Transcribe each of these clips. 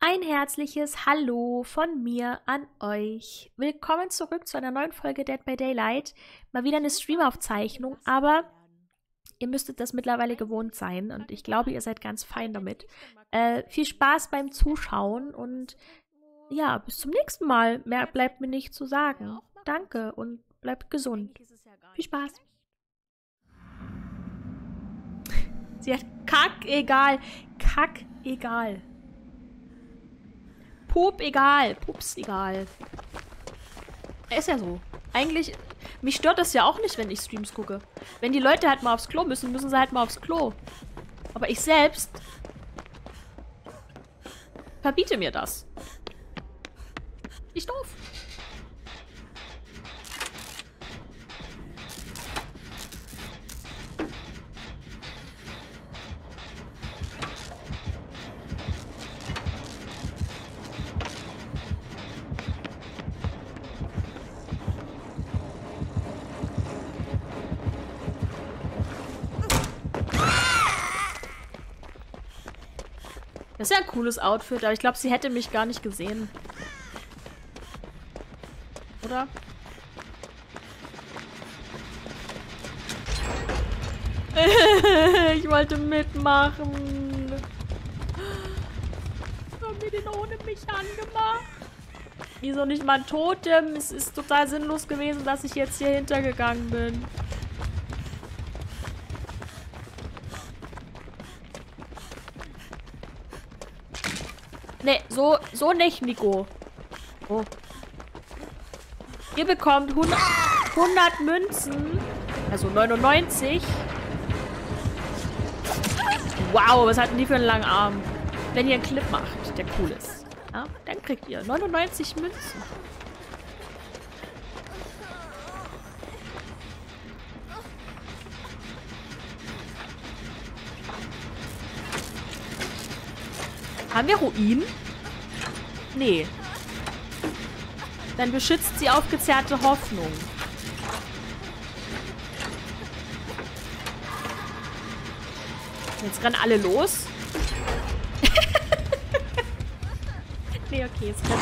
Ein herzliches Hallo von mir an euch. Willkommen zurück zu einer neuen Folge Dead by Daylight. Mal wieder eine Streamaufzeichnung, aber ihr müsstet das mittlerweile gewohnt sein und ich glaube, ihr seid ganz fein damit. Äh, viel Spaß beim Zuschauen und ja, bis zum nächsten Mal. Mehr bleibt mir nicht zu sagen. Danke und bleibt gesund. Viel Spaß. Sie hat kack egal. Kack egal. Pup egal. Pups egal. Ist ja so. Eigentlich, mich stört das ja auch nicht, wenn ich Streams gucke. Wenn die Leute halt mal aufs Klo müssen, müssen sie halt mal aufs Klo. Aber ich selbst verbiete mir das. Nicht doof. Ein cooles Outfit, aber ich glaube, sie hätte mich gar nicht gesehen. Oder? ich wollte mitmachen. Haben wir den ohne mich angemacht? Wieso nicht mal ein Totem? Es ist total sinnlos gewesen, dass ich jetzt hier hintergegangen bin. So, so nicht, Nico. Oh. Ihr bekommt 100, 100 Münzen. Also 99. Wow, was hatten die für einen langen Arm? Wenn ihr einen Clip macht, der cool ist. Ja, dann kriegt ihr 99 Münzen. Haben wir Ruinen? Nee. Dann beschützt sie aufgezerrte Hoffnung. Jetzt rennen alle los. nee, okay, jetzt rennen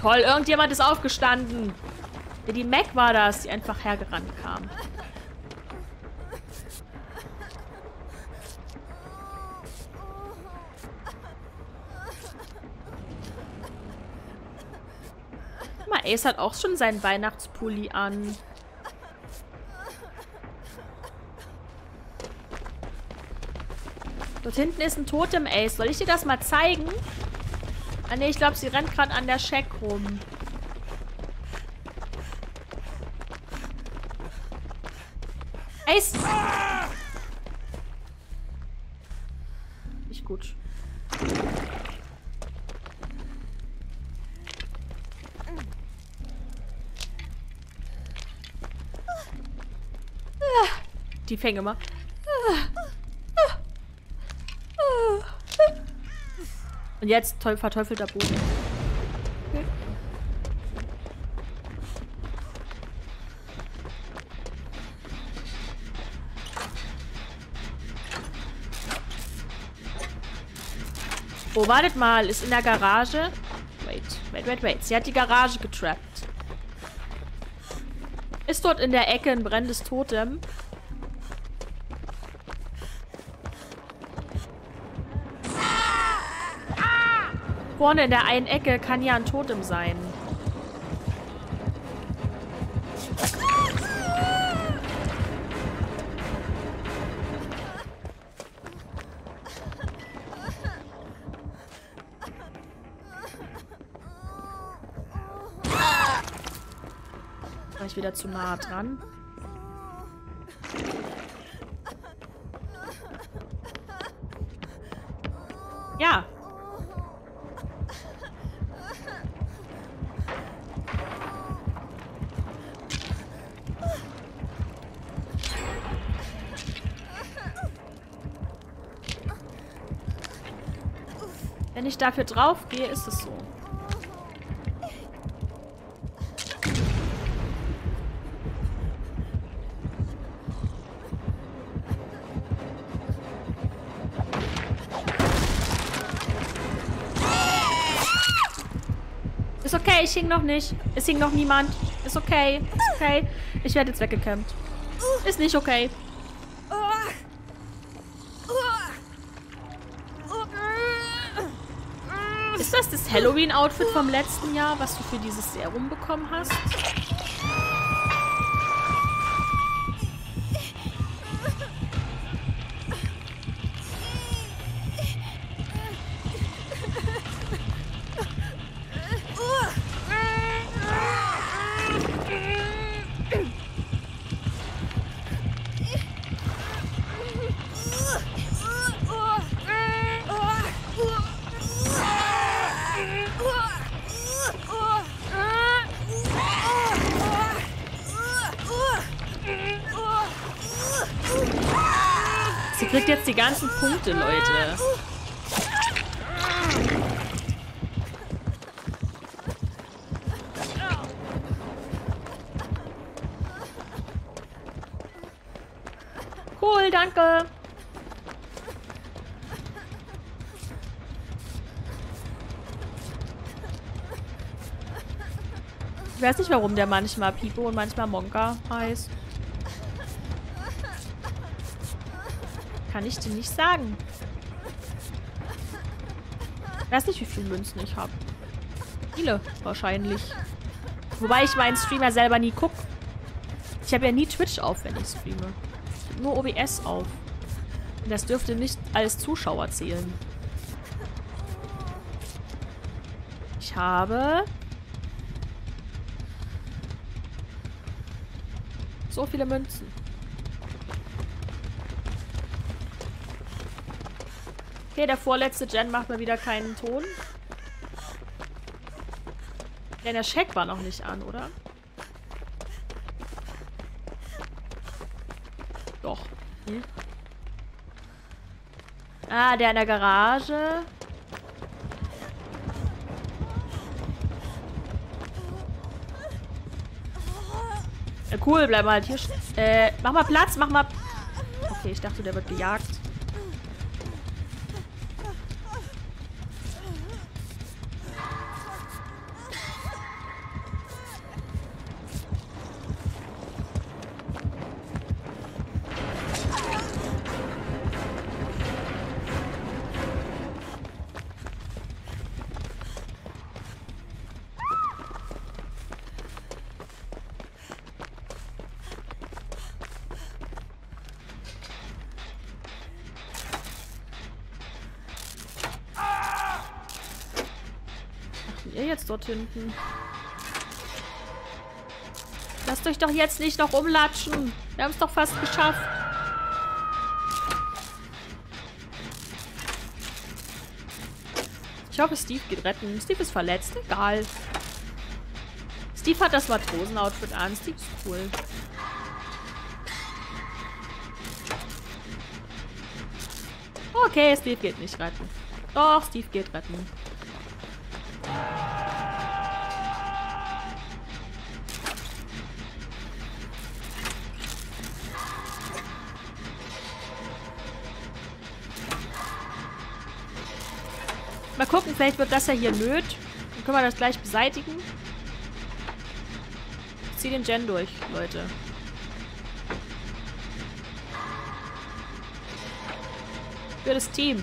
Toll, irgendjemand ist aufgestanden. Die Mac war das, die einfach hergerannt kam. Ace hat auch schon seinen Weihnachtspulli an. Dort hinten ist ein Totem Ace. Soll ich dir das mal zeigen? Ah ne, ich glaube, sie rennt gerade an der Shack rum. Ace! Nicht gut. Die Fänge mal. Und jetzt verteufelter Boden. Oh, wartet mal. Ist in der Garage. Wait, wait, wait, wait. Sie hat die Garage getrappt. Ist dort in der Ecke ein brennendes Totem? Vorne in der einen Ecke kann ja ein Totem sein. War ich wieder zu nah dran? Ja, Wenn ich dafür draufgehe, ist es so. Ist okay, ich hing noch nicht. Es hing noch niemand. Ist okay. Ist okay. Ich werde jetzt weggekämpft. Ist nicht okay. Halloween-Outfit vom letzten Jahr, was du für dieses Serum bekommen hast? Kriegt jetzt die ganzen Punkte, Leute. Cool, danke. Ich weiß nicht, warum der manchmal Pipo und manchmal Monka heißt. Kann ich dir nicht sagen. Ich weiß nicht, wie viele Münzen ich habe. Viele, wahrscheinlich. Wobei ich meinen Streamer selber nie gucke. Ich habe ja nie Twitch auf, wenn ich streame. Nur OBS auf. Und das dürfte nicht als Zuschauer zählen. Ich habe... So viele Münzen. Okay, der vorletzte Gen macht mal wieder keinen Ton. Denn der Scheck war noch nicht an, oder? Doch. Hm? Ah, der in der Garage. Äh, cool, bleib mal halt hier. Äh, mach mal Platz, mach mal... Okay, ich dachte, der wird gejagt. Ihr jetzt dort hinten? Lasst euch doch jetzt nicht noch umlatschen. Wir haben es doch fast geschafft. Ich hoffe, Steve geht retten. Steve ist verletzt. Egal. Steve hat das Matrosen-Outfit an. Steve ist cool. Okay, Steve geht nicht retten. Doch, Steve geht retten. Mal gucken, vielleicht wird das ja hier nöt. Dann können wir das gleich beseitigen. Ich zieh den Gen durch, Leute. Für das Team.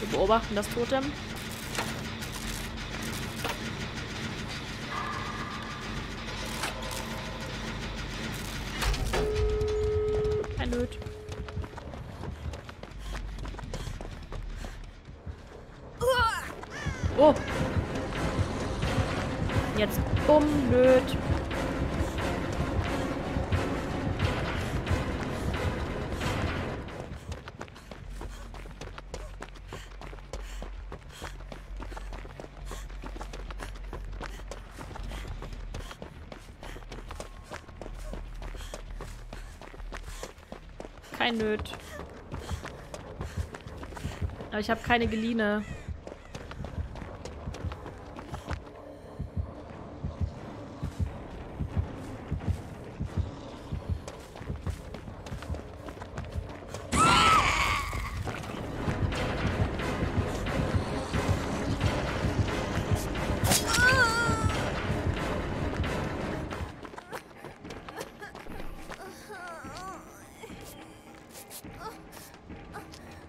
Wir beobachten das Totem. Blöd. Oh. Jetzt bumm, blöd. Kein Nöt. Aber ich habe keine geliehene.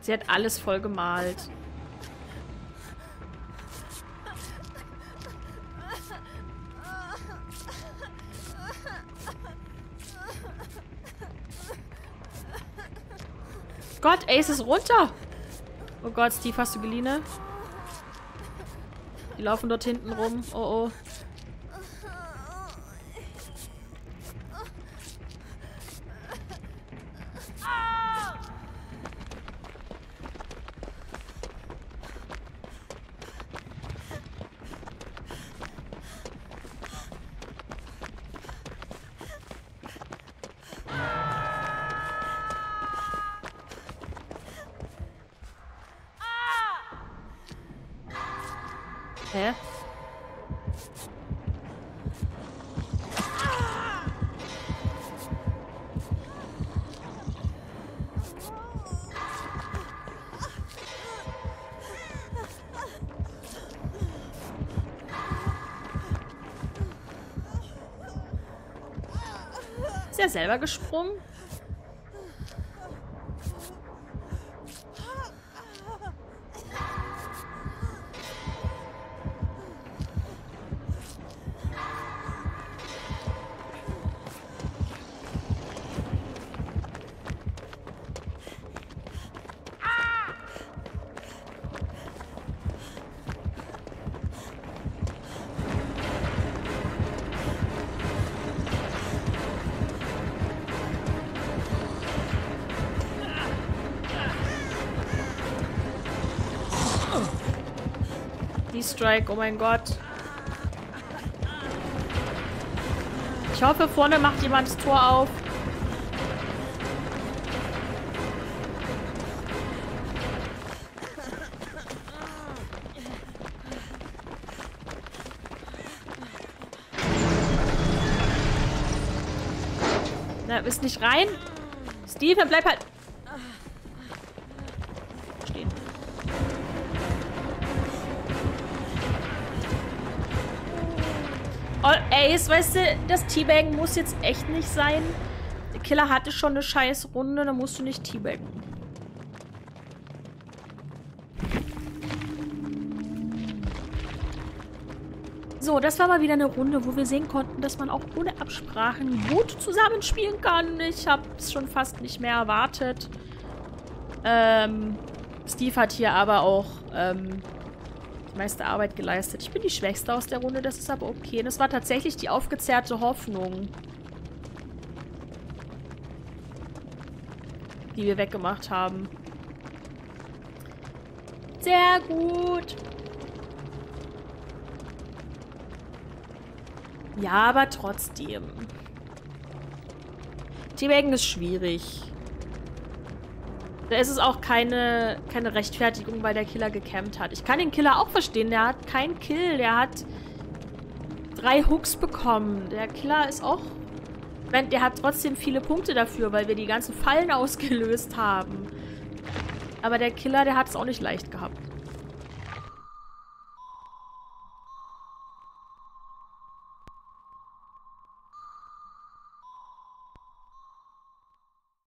Sie hat alles voll gemalt. Gott, Ace ist runter. Oh Gott, Steve, hast du Geline? Die laufen dort hinten rum. Oh oh. Hä? Ist er selber gesprungen? Strike, oh mein Gott. Ich hoffe, vorne macht jemand das Tor auf. Na, ist nicht rein. Steven, bleib halt... Ace, weißt du, das Teabaggen muss jetzt echt nicht sein. Der Killer hatte schon eine scheiß Runde, dann musst du nicht Teabaggen. So, das war mal wieder eine Runde, wo wir sehen konnten, dass man auch ohne Absprachen gut zusammenspielen kann. Ich habe es schon fast nicht mehr erwartet. Ähm, Steve hat hier aber auch ähm, meiste Arbeit geleistet. Ich bin die Schwächste aus der Runde, das ist aber okay. Und das war tatsächlich die aufgezehrte Hoffnung. Die wir weggemacht haben. Sehr gut. Ja, aber trotzdem. Teabaggen ist schwierig. Da ist es auch keine, keine Rechtfertigung, weil der Killer gecampt hat. Ich kann den Killer auch verstehen. Der hat keinen Kill. Der hat drei Hooks bekommen. Der Killer ist auch... Der hat trotzdem viele Punkte dafür, weil wir die ganzen Fallen ausgelöst haben. Aber der Killer, der hat es auch nicht leicht gehabt.